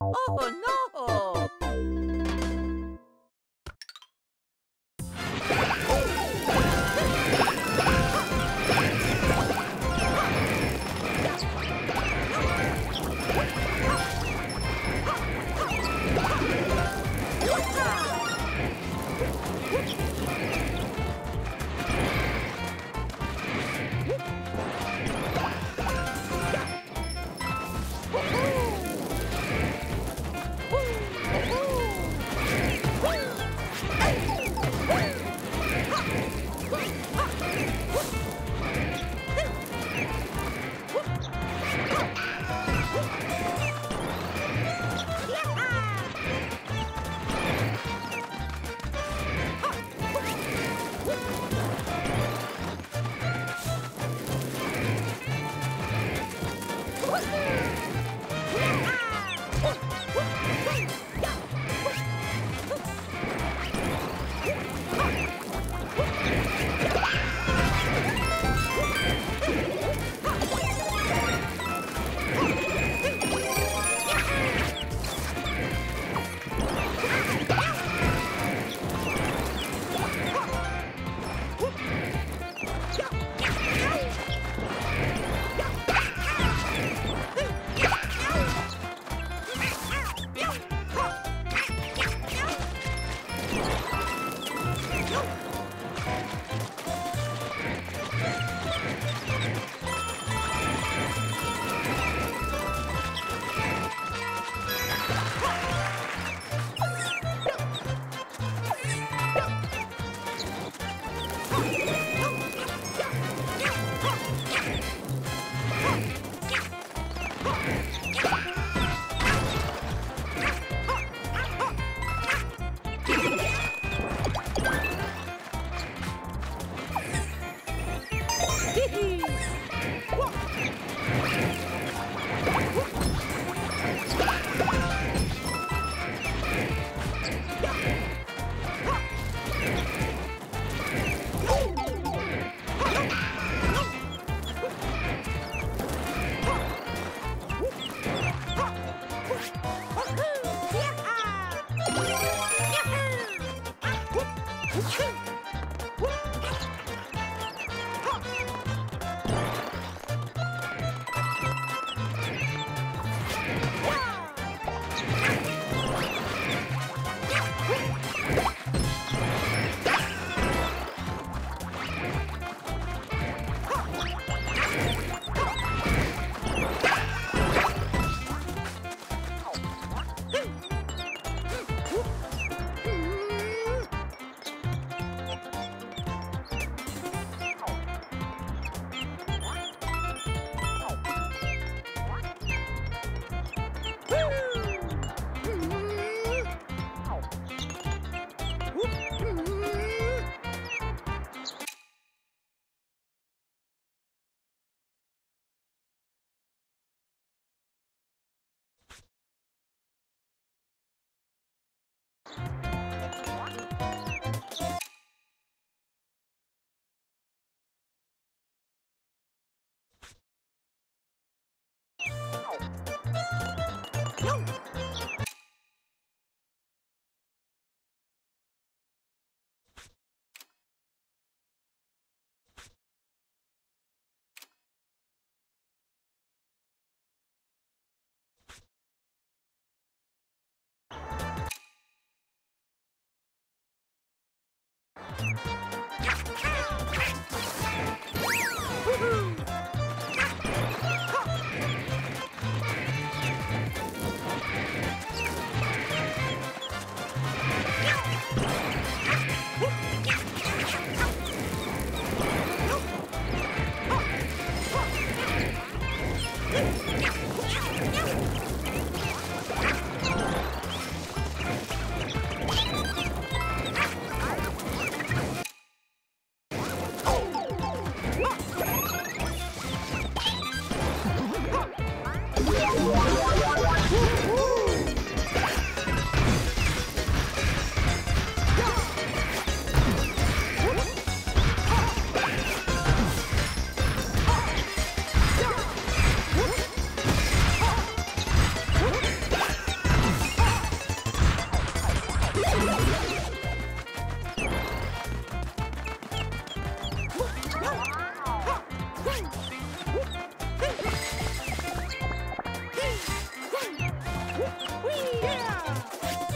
Oh no! Hee